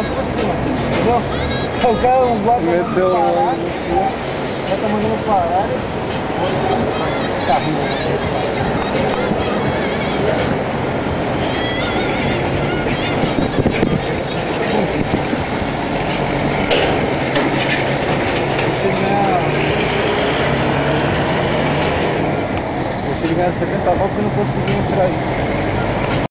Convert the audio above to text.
entendeu? O cara um guarda Meteu o parado, ônibus o cara assim, tá mandando parar. Esse carrinho aí. Eu cheguei a 70 voltas e não consegui entrar aí.